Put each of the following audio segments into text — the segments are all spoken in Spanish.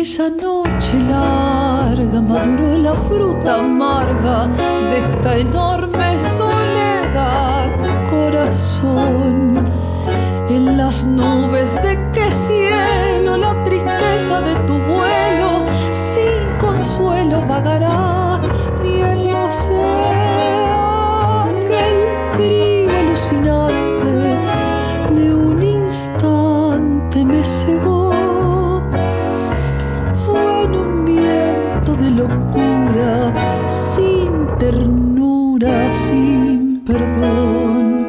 aquella noche larga maduró la fruta amarga de esta enorme soledad, corazón. En las nubes de qué cielo la tristeza de tu vuelo sin consuelo vagará, bien lo sé, aquel frío alucinante de un instante me cegó. Sin perdón.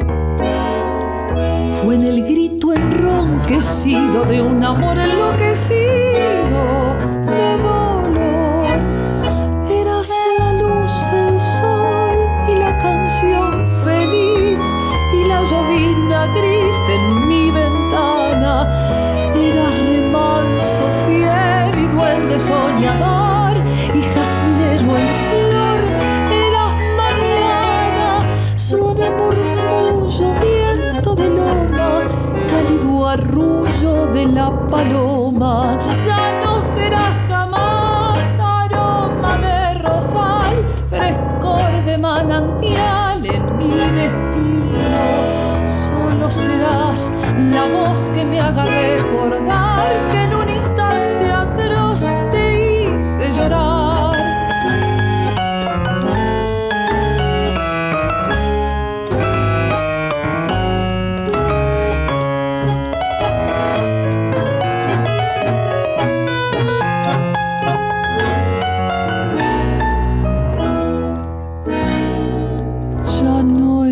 Fue en el grito enronquecido de un amor enloquecido de dolor. Eras la luz del sol y la canción feliz y la llovina gris en mi ventana. Eras de loma, cálido arrullo de la paloma. Ya no será jamás aroma de rosal, frescor de manantial en mi destino. Solo serás la voz que me haga recordar que en un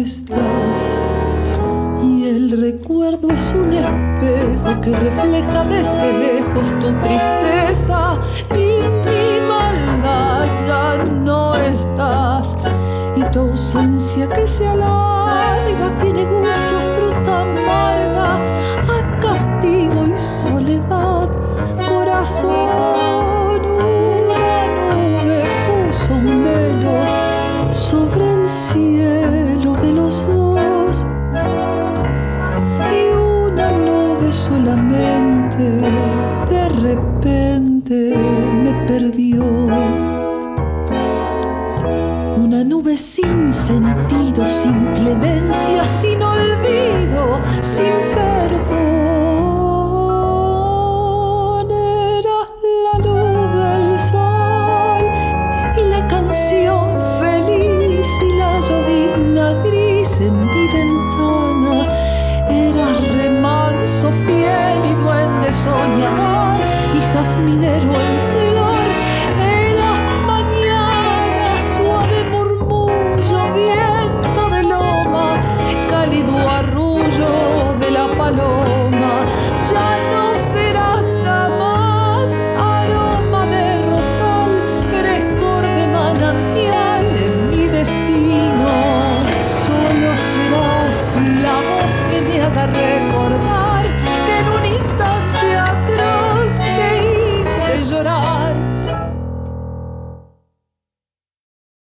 estás. Y el recuerdo es un espejo que refleja desde lejos tu tristeza. Y mi maldad ya no estás. Y tu ausencia que se alarga tiene gusto a fruta amarga. A castigo y soledad corazón una nube puso un velo sobre el cielo sin sentido, sin clemencia, sin olvido, sin perdón. Era la luz del sol y la canción feliz y la llovina gris en mi ventana. Era remanso fiel y duende soñador y jazminero